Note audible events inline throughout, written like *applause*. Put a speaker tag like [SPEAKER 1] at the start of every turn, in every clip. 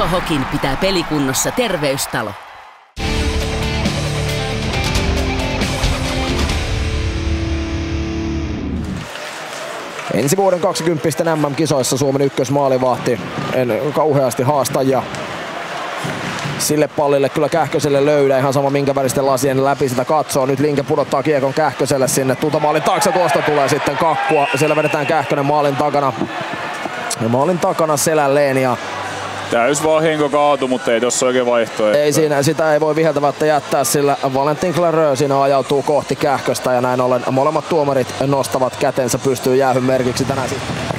[SPEAKER 1] Kotohokin pitää pelikunnossa terveystalo.
[SPEAKER 2] Ensi vuoden 20 MM-kisoissa Suomen ykkösmaalivahti. En kauheasti haastajia sille pallille kyllä Kähköselle löydä. Ihan sama minkä väristen lasien läpi sitä katsoo. Nyt Linke pudottaa kiekon Kähköselle sinne. Tuta taakse tuosta tulee sitten kakkua. Siellä vedetään Kähkönen maalin takana. Ja maalin takana selälleen ja
[SPEAKER 3] Täys vahinko kaatu, mutta ei tossa oikein vaihtoehto.
[SPEAKER 2] Ei siinä, sitä ei voi viheltävättä jättää, sillä Valentin Clareux siinä ajautuu kohti kähköstä ja näin ollen molemmat tuomarit nostavat kätensä pystyy jäähyn merkiksi tänään.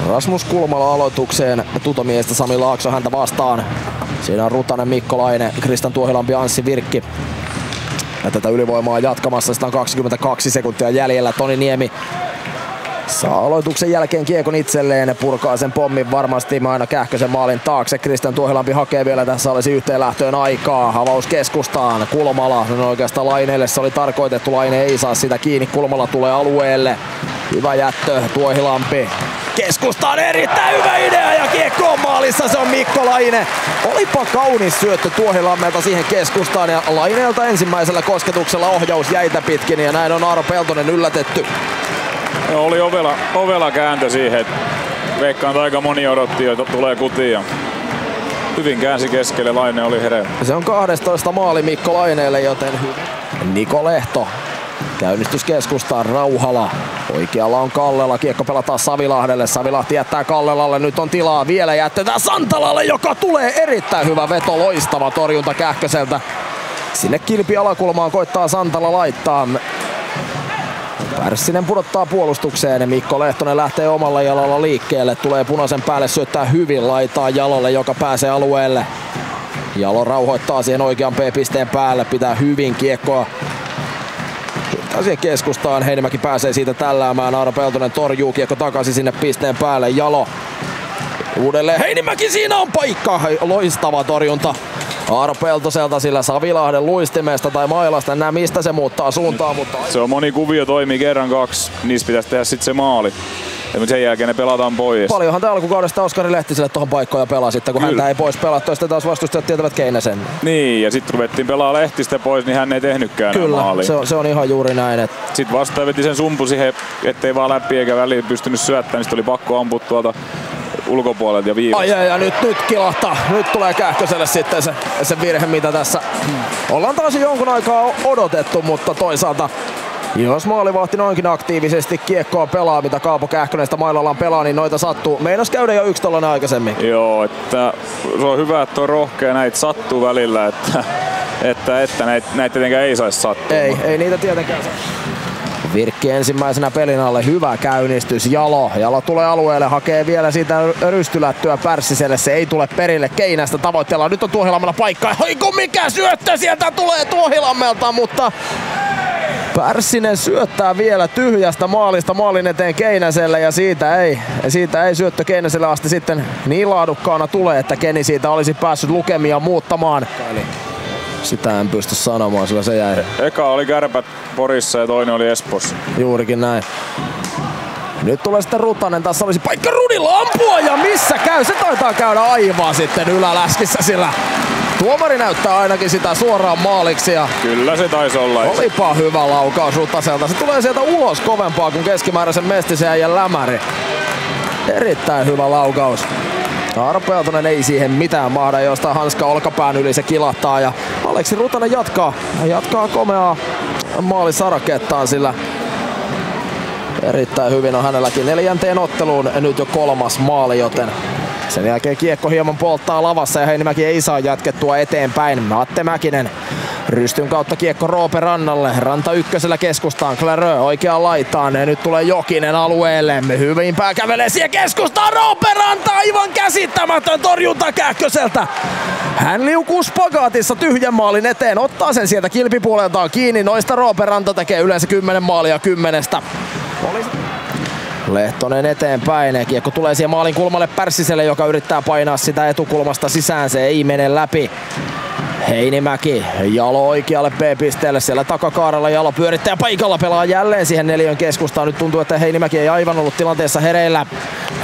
[SPEAKER 2] Rasmus Kulmala aloitukseen, tutomiestä Sami Laakso häntä vastaan. Siinä on Rutanen, Mikko Laine, Kristan Tuohilampi, Anssi Virkki. Ja tätä ylivoimaa jatkamassa, sitä on 22 sekuntia jäljellä. Toni Niemi Saa aloituksen jälkeen kiekon itselleen, purkaa sen pommin varmasti. Aina Kähkösen maalin taakse. Kristian Tuohilampi hakee vielä. Tässä olisi yhteen lähtöön aikaa. Avaus keskustaan, Kulmala, no oikeastaan Laineelle se oli tarkoitettu, Laine ei saa sitä kiinni, Kulmala tulee alueelle. Hyvä jättö, Tuohilampi keskustaan erittäin hyvä idea ja kiekko on maalissa, se on Mikko Laine. Olipa kaunis syöttö Tuohilammelta siihen keskustaan ja Laineelta ensimmäisellä kosketuksella ohjaus jäitä pitkin ja näin on Aaro Peltonen yllätetty
[SPEAKER 3] No, oli ovela, ovela kääntö siihen. Veikkaan, että aika moni odotti että tulee kutia. Hyvin käänsi keskelle, Laine oli hereillä.
[SPEAKER 2] Se on 12 maali Mikko Laineelle, joten Niko Lehto Käynnistyskeskustaan Rauhala. Oikealla on Kallela. Kiekko pelataan Savilahdelle. Savilahti jättää Kallelalle. Nyt on tilaa. Vielä jätetään Santalalle, joka tulee erittäin hyvä veto. Loistava torjunta Kähköseltä. Sinne kilpi alakulmaan koittaa Santala laittaa. Pärssinen pudottaa puolustukseen. Mikko Lehtonen lähtee omalla jalalla liikkeelle. Tulee punaisen päälle, syöttää hyvin, laitaa jalolle, joka pääsee alueelle. Jalo rauhoittaa siihen oikean P-pisteen päälle, pitää hyvin kiekkoa siihen keskustaan. Heinimäki pääsee siitä tälläämään. Aaro Peltonen torjuu kiekko takaisin sinne pisteen päälle. Jalo uudelleen. Heinimäki siinä on paikka. Loistava torjunta. Aaro Peltoselta sillä Savilahden luistimesta tai mailasta, näe mistä se muuttaa suuntaan. Mutta...
[SPEAKER 3] Se on moni kuvio toimii kerran kaksi, niissä pitäisi tehdä sitten se maali. Ja sen jälkeen ne pelataan pois.
[SPEAKER 2] Paljonhan te alkukaudesta Oskari Lehtiselle tuohon paikkoja pelasi, sitten kun Kyllä. häntä ei pois pelattu, sitten taas vastustajat tietävät Keinäsen.
[SPEAKER 3] Niin, ja sitten ruvettiin pelaa Lehtistä pois, niin hän ei tehnytkään
[SPEAKER 2] Kyllä, maali. Se, on, se on ihan juuri näin. Että...
[SPEAKER 3] Sitten vastaan veti sen sumpu siihen, ettei vaan läpi eikä väliin pystynyt syöttämään, niin sitten oli pakko ampua tuolta ulkopuolelta ja viivasta.
[SPEAKER 2] Ai, ai, ja nyt, nyt kilahtaa. Nyt tulee Kähköselle sitten se, se virhe, mitä tässä ollaan taas jonkun aikaa odotettu, mutta toisaalta jos maalivahti noinkin aktiivisesti kiekkoa pelaa, mitä Kaapo Kähkönenstä mailallaan pelaa, niin noita sattuu. Meinas käydä jo yksi tollanen aikaisemmin.
[SPEAKER 3] Joo, että se on hyvä, että on rohkea, näitä sattuu välillä, että, että, että näitä, näitä tietenkään ei saisi sattua.
[SPEAKER 2] Ei, ei niitä tietenkään saa. Virkki ensimmäisenä pelin alle, hyvä käynnistys, Jalo. Jalo tulee alueelle, hakee vielä siitä rystylättyä Pärssiselle, se ei tule perille Keinästä tavoitteella. Nyt on Tuohilammella paikka, kun mikä syöttö sieltä tulee Tuohilammelta, mutta Pärssinen syöttää vielä tyhjästä maalista maalin eteen Keinäselle ja siitä ei, siitä ei syöttö Keinäselle asti sitten niin laadukkaana tule, että Keni siitä olisi päässyt lukemia muuttamaan. Sitä en pysty sanomaan, sillä se jäi.
[SPEAKER 3] Eka oli kärpät Porissa ja toinen oli Espoossa.
[SPEAKER 2] Juurikin näin. Nyt tulee sitten Rutanen, tässä olisi paikka Rudilla ampua ja missä käy? Se taitaa käydä aivan sitten yläläskissä, sillä tuomari näyttää ainakin sitä suoraan maaliksi. Ja
[SPEAKER 3] Kyllä se taisi olla.
[SPEAKER 2] Olipa hyvä laukaus Rutaselta. Se tulee sieltä ulos kovempaa kuin keskimääräisen mestisen ja lämäri. Erittäin hyvä laukaus. Aaro Peltonen ei siihen mitään mahda, josta hanska olkapään yli se kilahtaa ja Aleksi Rutanen jatkaa, jatkaa komeaa maalisarakettaan, sillä erittäin hyvin on hänelläkin neljänteen otteluun nyt jo kolmas maali, joten sen jälkeen kiekko hieman polttaa lavassa ja Heinimäki ei saa jatkettua eteenpäin. Atte Mäkinen Rystyn kautta kiekko Roope Rannalle. Ranta ykkösellä keskustaan. Clareux oikeaan laitaan. Ja nyt tulee Jokinen alueelle. Hyvin pää kävelee siihen keskustaan. Roope Ranta aivan käsittämätön torjunta Kähköseltä. Hän liukuu spagaatissa tyhjän maalin eteen. Ottaa sen sieltä kilpipuoleltaan kiinni. Noista Roope Ranta tekee yleensä 10 maalia kymmenestä. Lehtonen eteenpäin. Kiekko tulee siihen maalin kulmalle Pärssiselle, joka yrittää painaa sitä etukulmasta sisään. Se ei mene läpi. Heinimäki, Jalo oikealle B-pisteelle, siellä takakaarella Jalo pyörittää paikalla, pelaa jälleen siihen neljön keskustaan. Nyt tuntuu, että Heinimäki ei aivan ollut tilanteessa hereillä.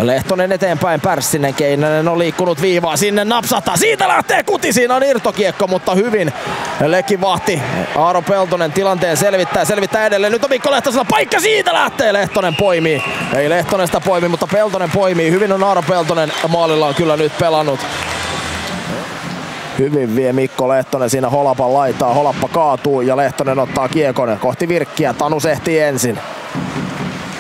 [SPEAKER 2] Lehtonen eteenpäin, Pärssinen, Keinänen on liikkunut viivaa, sinne napsata, siitä lähtee kuti, siinä on irtokiekko, mutta hyvin Leki vahti. Aaro Peltonen tilanteen selvittää, selvittää edelleen, nyt on Mikko Lehtosella paikka, siitä lähtee Lehtonen poimii. Ei Lehtonen sitä poimi, mutta Peltonen poimii, hyvin on Aaro Peltonen maalilla on kyllä nyt pelannut. Hyvin vie Mikko Lehtonen siinä Holapan laitaa. Holappa kaatuu ja Lehtonen ottaa kiekon kohti Virkkiä. Tanus ehtii ensin.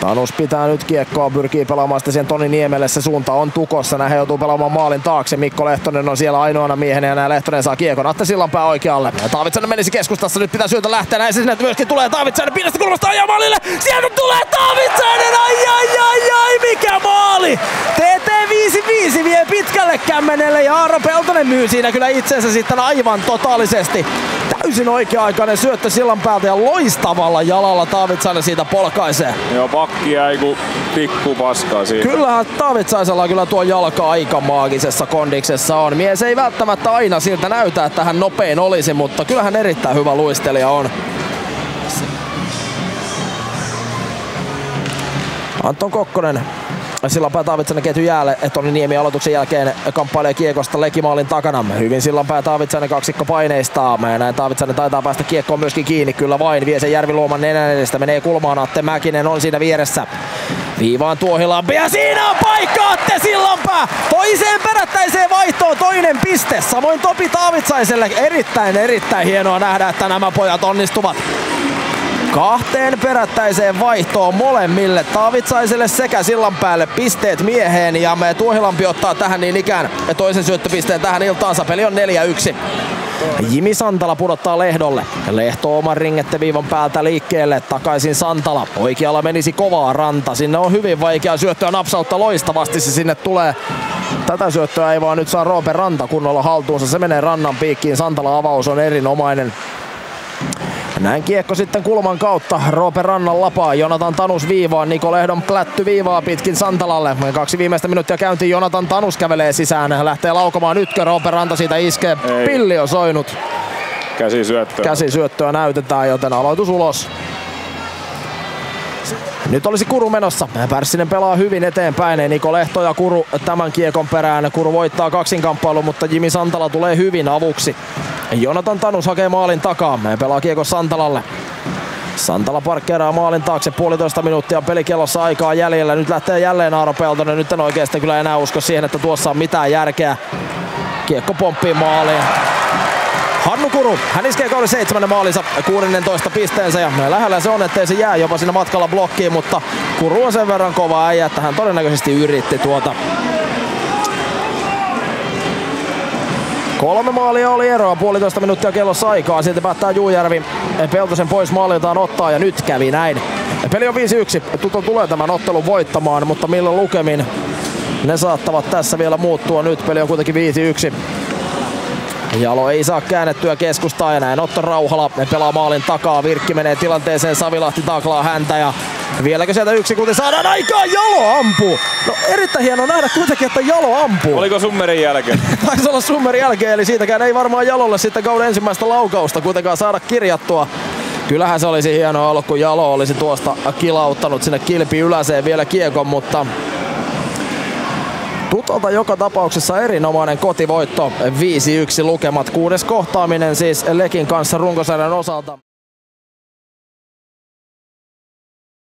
[SPEAKER 2] Tanus pitää nyt kiekkoa, pyrkii pelaamaan sitä siihen Toni Niemelle. Se suunta on tukossa, he joutuu pelaamaan maalin taakse. Mikko Lehtonen on siellä ainoana miehenä ja näin Lehtonen saa kiekon. Atte Sillanpää oikealle. Taavitsanen menisi keskustassa, nyt pitää syötä lähteä. Näin se sinne myöskin tulee Taavitsanen pienestä kulmasta ajaa maalille. Sieltä tulee Taavitsanen, ai ai ai ai, mikä maali! TT 5-5 vie pitkälle kämmenelle ja Aaro Peltonen myy siinä kyllä itsensä sitten aivan totaalisesti täysin oikea-aikainen syöttö sillan päältä ja loistavalla jalalla Taavitsainen siitä polkaisee.
[SPEAKER 3] Joo, pakki jäi kuin pikku paskaa siitä.
[SPEAKER 2] Kyllähän Taavitsaisella kyllä tuo jalka aika maagisessa kondiksessa on. Mies ei välttämättä aina siltä näytä, että hän nopein olisi, mutta kyllähän erittäin hyvä luistelija on. Anton Kokkonen Sillanpää Taavitsainen ketju jäälle. Toni Niemi aloituksen jälkeen kamppailee kiekosta Lekimaalin takana. Hyvin Sillanpää Taavitsainen kaksikko paineistaa. Näin Taavitsainen taitaa päästä kiekkoon myöskin kiinni. Kyllä vain. Vie sen Järviluoman nenän edestä. Menee kulmaan. Atte Mäkinen on siinä vieressä. Viivaan Tuohilampi ja siinä on paikka Atte Sillanpää! Toiseen perättäiseen vaihtoon toinen piste. Samoin Topi Taavitsaiselle. Erittäin erittäin hienoa nähdä, että nämä pojat onnistuvat kahteen perättäiseen vaihtoon molemmille. Taavitsaiselle sekä sillan päälle pisteet mieheen ja me Tuohilampi ottaa tähän niin ikään toisen syöttöpisteen tähän iltaansa. Peli on 4-1. Jimi Santala pudottaa Lehdolle. Lehto oman viivan päältä liikkeelle. Takaisin Santala. Oikealla menisi kovaa ranta. Sinne on hyvin vaikea syöttöä napsautta loistavasti. Se sinne tulee. Tätä syöttöä ei vaan nyt saa Roope Ranta kunnolla haltuunsa. Se menee rannan piikkiin. Santala avaus on erinomainen. Näin kiekko sitten kulman kautta. Roope Rannan lapaa. Jonatan Tanus viivaan. Niko Lehdon plätty viivaa pitkin Santalalle. Kaksi viimeistä minuuttia käyntiin. Jonatan Tanus kävelee sisään. Lähtee laukomaan. Nytkö Roope Ranta siitä iskee? Ei. Pilli on soinut.
[SPEAKER 3] Käsisyöttöä.
[SPEAKER 2] Käsisyöttöä näytetään, joten aloitus ulos. Nyt olisi Kuru menossa. Pärssinen pelaa hyvin eteenpäin. Niko Lehto ja Kuru tämän kiekon perään. Kuru voittaa kaksinkamppailun, mutta Jimi Santala tulee hyvin avuksi. Jonatan Tanus hakee maalin takaa. Pelaa kiekko Santalalle. Santala parkkeeraa maalin taakse puolitoista minuuttia pelikellossa aikaa jäljellä. Nyt lähtee jälleen Aaro Peltonen. Nyt en oikeasti kyllä enää usko siihen, että tuossa on mitään järkeä. Kiekko pomppii maaliin. Hannu Kuru, hän iskee kauden seitsemännen maalinsa 16 pisteensä ja lähellä se on, ettei se jää jopa siinä matkalla blokkiin, mutta Kuru on sen verran kova äijä, että hän todennäköisesti yritti tuota Kolme maalia oli eroa, puolitoista minuuttia kellossa aikaa. Silti päättää Juujärvi Peltosen pois maaliltaan ottaa ja nyt kävi näin. Peli on 5-1. Tuto tulee tämän ottelun voittamaan, mutta millä lukemin ne saattavat tässä vielä muuttua. Nyt peli on kuitenkin 5-1. Jalo ei saa käännettyä keskustaa ja näin Otto Rauhala pelaa maalin takaa. Virkki menee tilanteeseen, Savilahti taklaa häntä ja vieläkö sieltä yksi kuten saadaan aikaa? Jalo ampuu! No erittäin hieno nähdä kuitenkin, että Jalo ampuu.
[SPEAKER 3] Oliko Summerin jälkeen? *laughs*
[SPEAKER 2] Taisi olla Summerin jälkeen, eli siitäkään ei varmaan Jalolle sitten kauden ensimmäistä laukausta kuitenkaan saada kirjattua. Kyllähän se olisi hienoa ollut, kun Jalo olisi tuosta kilauttanut sinne kilpi yläseen vielä kiekon, mutta Tutolta joka tapauksessa erinomainen kotivoitto 5-1 lukemat. Kuudes kohtaaminen siis Lekin kanssa runkosarjan osalta.